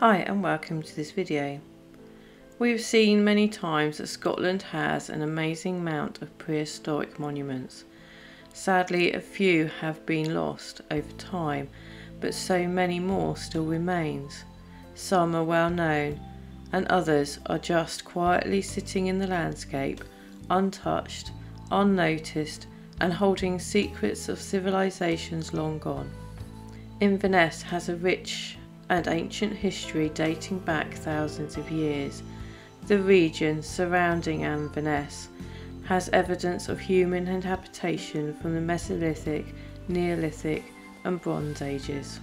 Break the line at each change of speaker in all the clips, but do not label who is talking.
Hi and welcome to this video. We've seen many times that Scotland has an amazing amount of prehistoric monuments. Sadly a few have been lost over time but so many more still remains. Some are well known and others are just quietly sitting in the landscape untouched, unnoticed and holding secrets of civilizations long gone. Inverness has a rich and ancient history dating back thousands of years. The region surrounding Inverness has evidence of human habitation from the Mesolithic, Neolithic and Bronze Ages.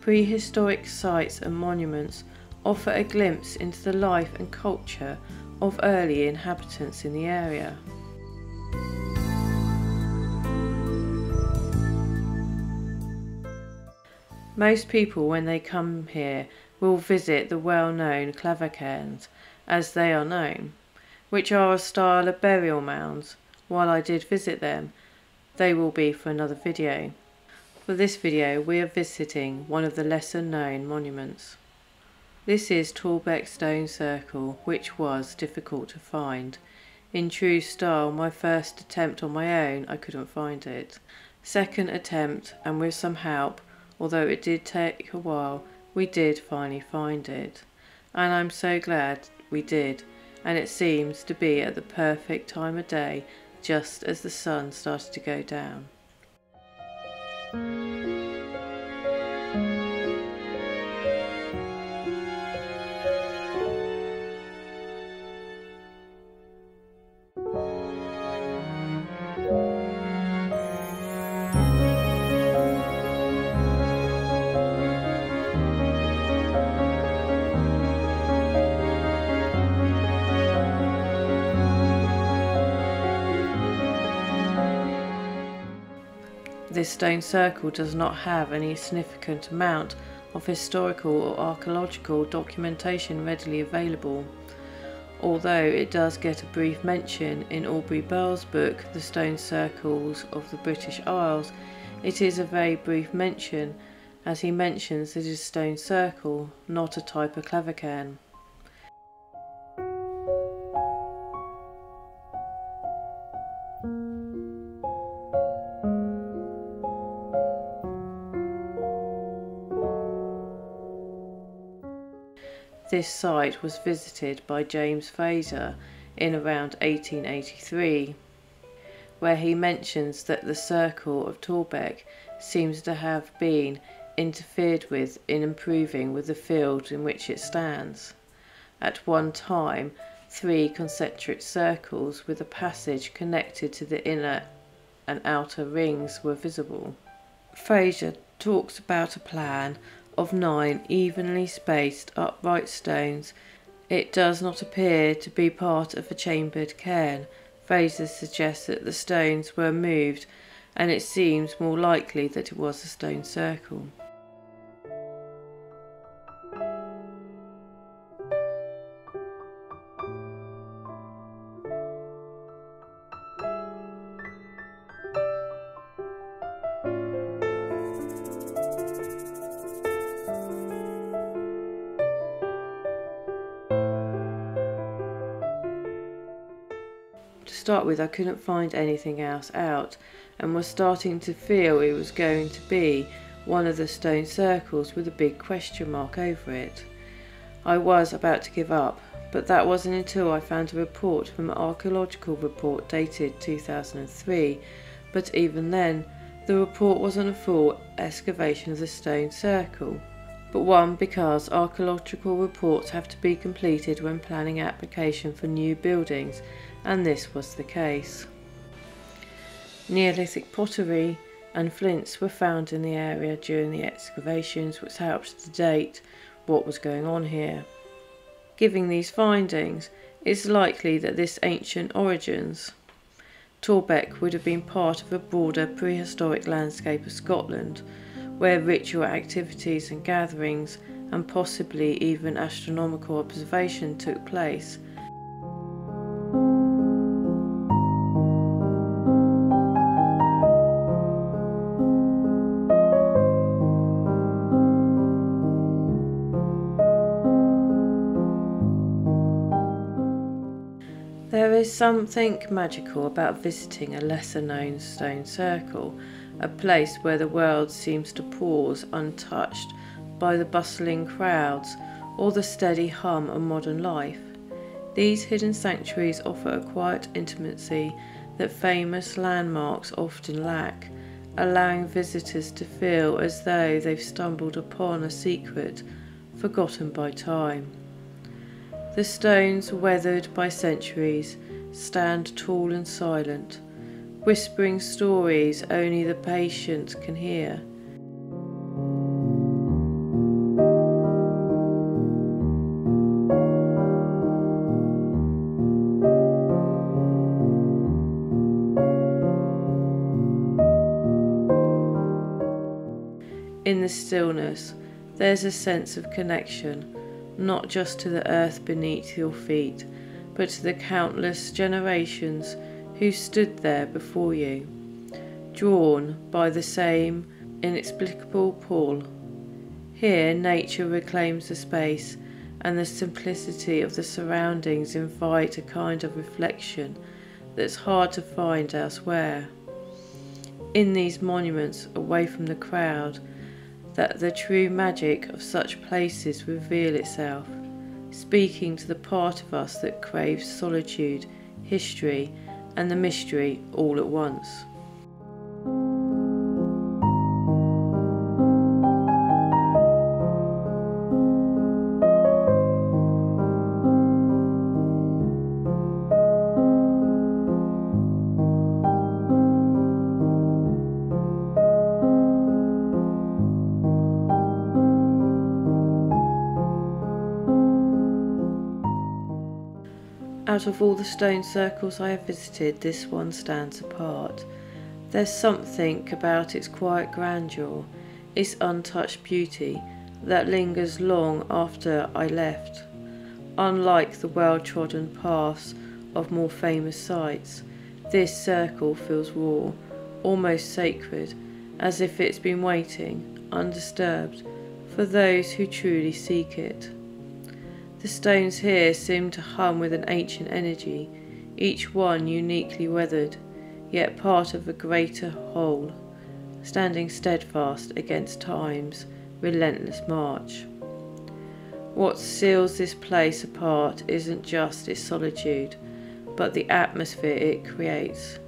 Prehistoric sites and monuments offer a glimpse into the life and culture of early inhabitants in the area. Most people, when they come here, will visit the well-known Clava cairns, as they are known, which are a style of burial mounds. While I did visit them, they will be for another video. For this video, we are visiting one of the lesser known monuments. This is Torbreck Stone Circle, which was difficult to find. In true style, my first attempt on my own, I couldn't find it. Second attempt, and with some help, although it did take a while, we did finally find it. And I'm so glad we did, and it seems to be at the perfect time of day, just as the sun started to go down. This stone circle does not have any significant amount of historical or archaeological documentation readily available. Although it does get a brief mention in Aubrey Burl's book The Stone Circles of the British Isles, it is a very brief mention as he mentions it is a stone circle, not a type of Clava cairn. This site was visited by James Fraser in around 1883, where he mentions that the circle of Torbreck seems to have been interfered with in improving with the field in which it stands. At one time, three concentric circles with a passage connected to the inner and outer rings were visible. Fraser talks about a plan of nine evenly spaced upright stones. It does not appear to be part of a chambered cairn. Fraser suggests that the stones were moved and it seems more likely that it was a stone circle. Start with, I couldn't find anything else out and was starting to feel it was going to be one of the stone circles with a big question mark over it. I was about to give up, but that wasn't until I found a report from an archaeological report dated 2003, but even then, the report wasn't a full excavation of the stone circle, but one because archaeological reports have to be completed when planning application for new buildings and this was the case. Neolithic pottery and flints were found in the area during the excavations which helped to date what was going on here. Given these findings, it's likely that this ancient origins Torbreck would have been part of a broader prehistoric landscape of Scotland, where ritual activities and gatherings, and possibly even astronomical observation took place, is something magical about visiting a lesser known stone circle, a place where the world seems to pause untouched by the bustling crowds or the steady hum of modern life. These hidden sanctuaries offer a quiet intimacy that famous landmarks often lack, allowing visitors to feel as though they've stumbled upon a secret forgotten by time. The stones, weathered by centuries, stand tall and silent, whispering stories only the patient can hear. In the stillness, there's a sense of connection not just to the earth beneath your feet, but to the countless generations who stood there before you, drawn by the same inexplicable pull. Here, nature reclaims the space, and the simplicity of the surroundings invite a kind of reflection that's hard to find elsewhere. In these monuments, away from the crowd, that the true magic of such places reveal itself, speaking to the part of us that craves solitude, history, and the mystery all at once. Out of all the stone circles I have visited, this one stands apart. There's something about its quiet grandeur, its untouched beauty, that lingers long after I left. Unlike the well trodden paths of more famous sites, this circle feels raw, almost sacred, as if it's been waiting, undisturbed, for those who truly seek it. The stones here seem to hum with an ancient energy, each one uniquely weathered, yet part of a greater whole, standing steadfast against time's relentless march. What seals this place apart isn't just its solitude, but the atmosphere it creates.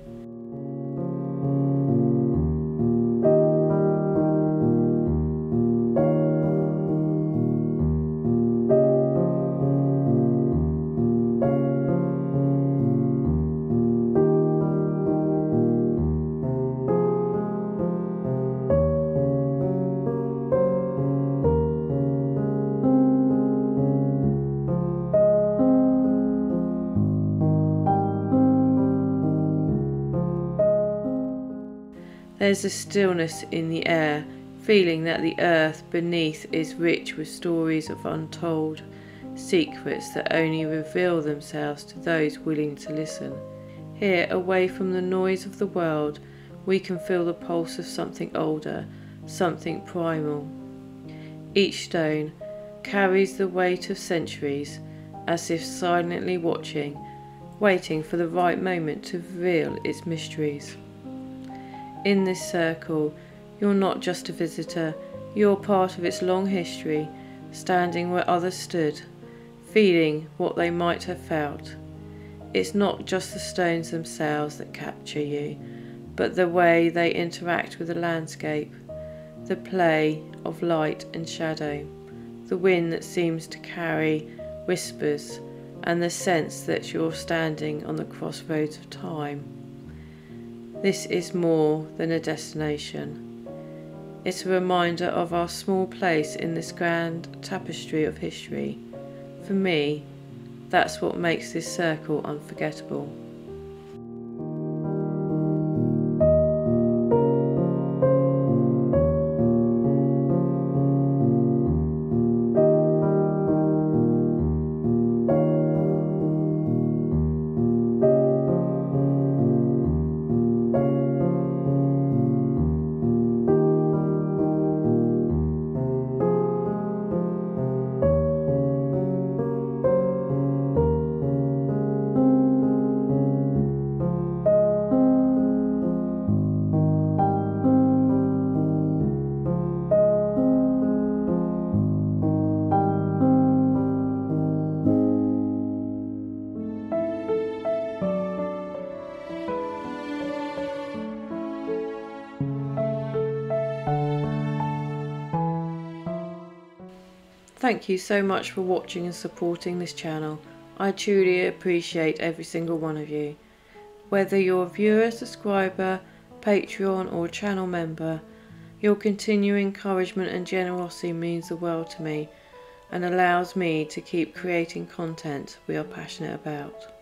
There's a stillness in the air, feeling that the earth beneath is rich with stories of untold secrets that only reveal themselves to those willing to listen. Here, away from the noise of the world, we can feel the pulse of something older, something primal. Each stone carries the weight of centuries, as if silently watching, waiting for the right moment to reveal its mysteries in this circle, you're not just a visitor, you're part of its long history, standing where others stood, feeling what they might have felt. It's not just the stones themselves that capture you, but the way they interact with the landscape, the play of light and shadow, the wind that seems to carry whispers, and the sense that you're standing on the crossroads of time. This is more than a destination. It's a reminder of our small place in this grand tapestry of history. For me, that's what makes this circle unforgettable. Thank you so much for watching and supporting this channel. I truly appreciate every single one of you. Whether you're a viewer, subscriber, Patreon or channel member, your continuing encouragement and generosity means the world to me and allows me to keep creating content we are passionate about.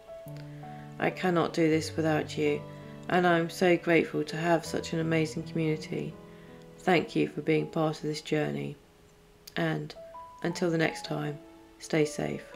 I cannot do this without you and I am so grateful to have such an amazing community. Thank you for being part of this journey. And until the next time, stay safe.